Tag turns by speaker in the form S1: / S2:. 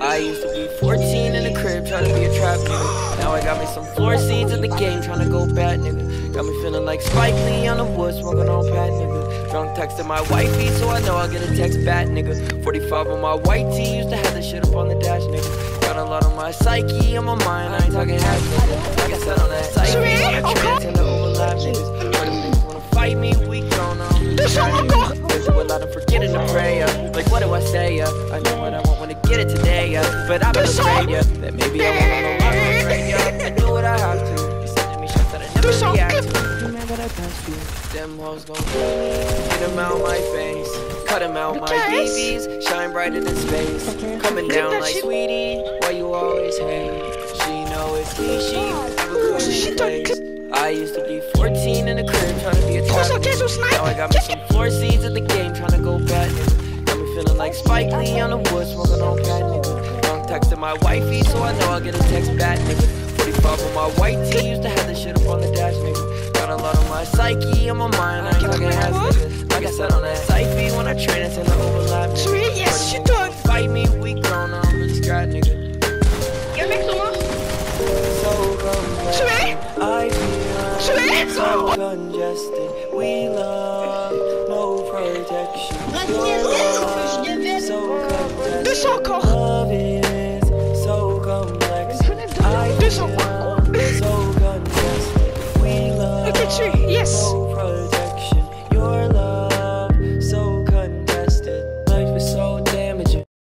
S1: I used to be 14 in the crib, trying to be a trap nigga. Now I got me some floor seats in the game, trying to go bad nigga. Got me feeling like Spike Lee on the wood, smoking on Pat, nigga. Drunk texting my wifey, so I know I get a text back nigga. 45 on my white tee, used to have the shit up on the dash nigga. Got a lot on my psyche, on my mind, I ain't talking half nigga. I I don't that psyche. On. Been through a lot forgetting to pray. Like what do I say, yeah? I know what I want I get it today, yeah. But I've been afraid, yeah. That maybe I won't on a lot of afraid, yeah. I do what I have to. You sending me shots that I never react to. Man, that I passed you. Them hoes gon'. Get them out my face. Cut them out my BBs. Shine brighter than space. Coming down like sweetie. Why you always hate? She know it's me, she never go to. I used to be 14 in the crib trying to be a trap. Now I got me some floor seats at the game trying to go nigga. Got me feeling like Spike Lee on the wood smoking on pat nigga. Drunk texting my wifey so I know I'll get a text back nigga. 45 on my white tee used to have this shit up on the dash nigga. Got a lot on my psyche, on my mind, I ain't talking ass. Like I said on that psyche when I train
S2: congested.
S1: We love no protection. Your so congested. Düş
S2: encore. Love is
S1: so complex.
S2: So
S1: congested. We
S2: love.
S1: Yes. No